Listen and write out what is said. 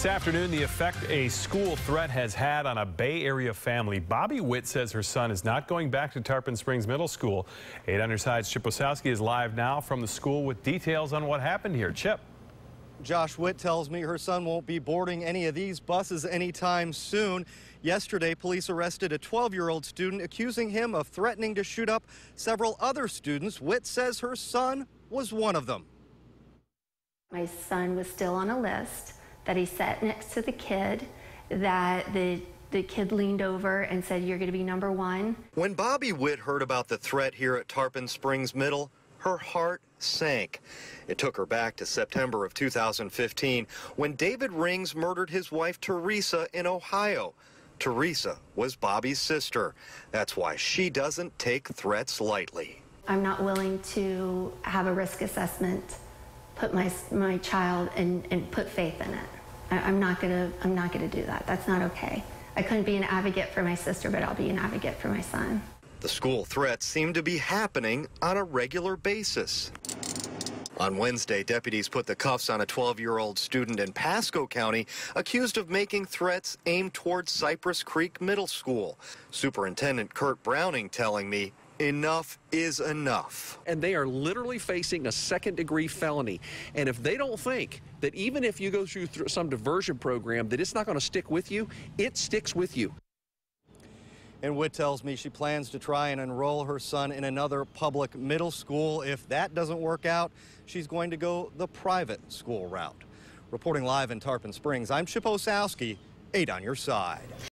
This afternoon, the effect a school threat has had on a Bay Area family. Bobby Witt says her son is not going back to Tarpon Springs Middle School. 8 On Your Side's Chip Osowski is live now from the school with details on what happened here. Chip. Josh Witt tells me her son won't be boarding any of these buses anytime soon. Yesterday, police arrested a 12-year-old student accusing him of threatening to shoot up several other students. Witt says her son was one of them. My son was still on a list that he sat next to the kid, that the the kid leaned over and said, You're going to be number one. When Bobby Witt heard about the threat here at Tarpon Springs Middle, her heart sank. It took her back to September of 2015 when David Rings murdered his wife Teresa in Ohio. Teresa was Bobby's sister. That's why she doesn't take threats lightly. I'm not willing to have a risk assessment put my, my child and, and put faith in it. I, I'm not gonna I'm not gonna do that. That's not okay. I couldn't be an advocate for my sister, but I'll be an advocate for my son. The school threats seem to be happening on a regular basis. On Wednesday, deputies put the cuffs on a 12-year-old student in Pasco County accused of making threats aimed towards Cypress Creek Middle School. Superintendent Kurt Browning telling me Enough is enough. And they are literally facing a second degree felony. And if they don't think that even if you go through some diversion program that it's not going to stick with you, it sticks with you. And Witt tells me she plans to try and enroll her son in another public middle school. If that doesn't work out, she's going to go the private school route. Reporting live in Tarpon Springs, I'm Chip Osowski, 8 on your side.